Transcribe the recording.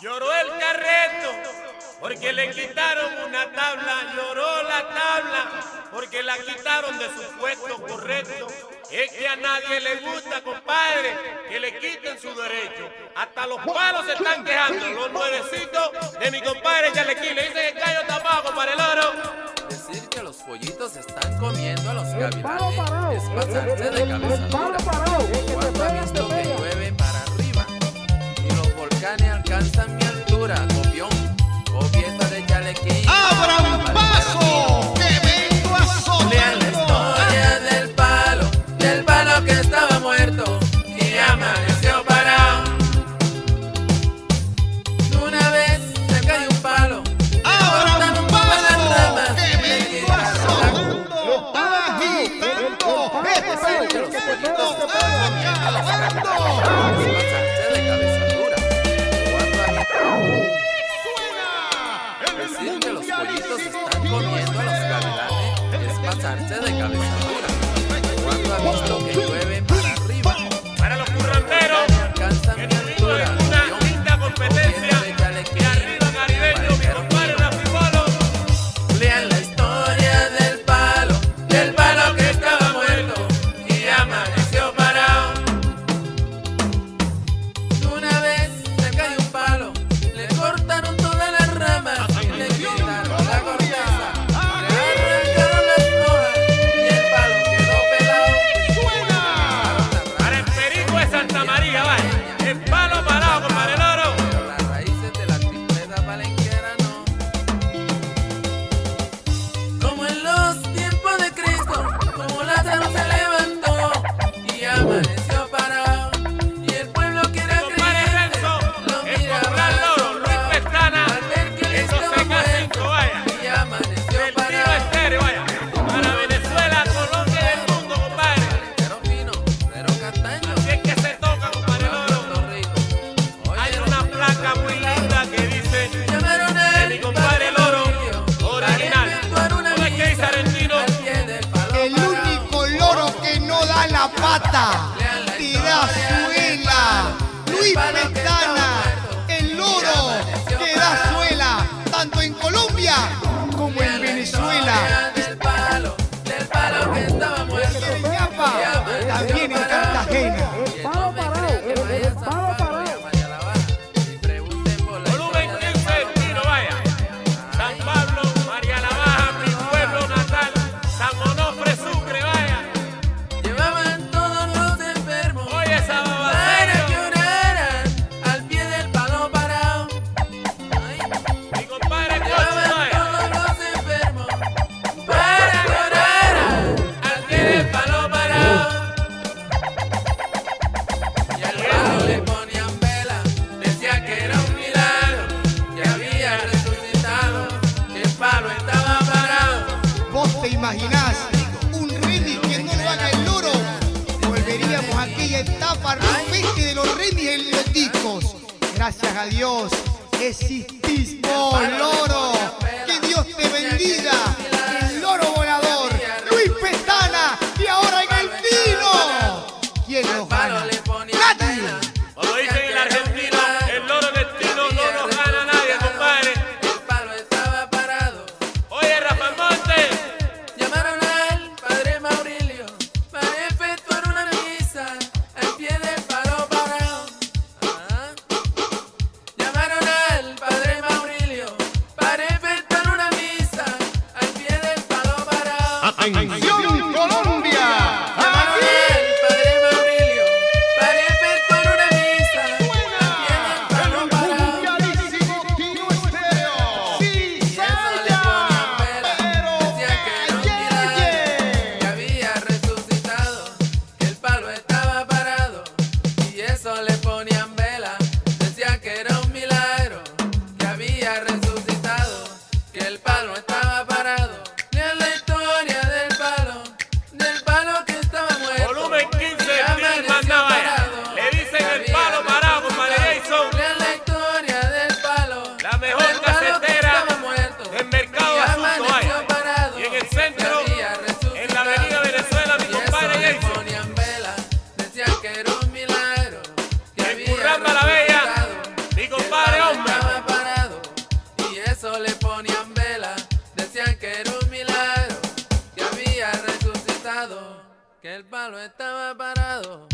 Lloró el carreto porque le quitaron una tabla, lloró la tabla porque la quitaron de su puesto correcto. Es que a nadie le gusta, compadre, que le quiten su derecho. Hasta los palos se están quejando, los nuevecitos de mi compadre Yalequí. Le dicen el callo tapado para el oro. Decir que los pollitos están comiendo a los gavilanes es pasarse de cabeza. pasando? de cabeza dura. ¡Suena! Decir que los pollitos están comiendo a los gavilanes es pasarse de cabeza dura. ¿Cuándo ha visto que? Plata. tapa rompiste de los remis helióticos. Gracias a Dios existís, vos, loro. Que Dios te bendiga. en Colombia. Que el palo estaba parado.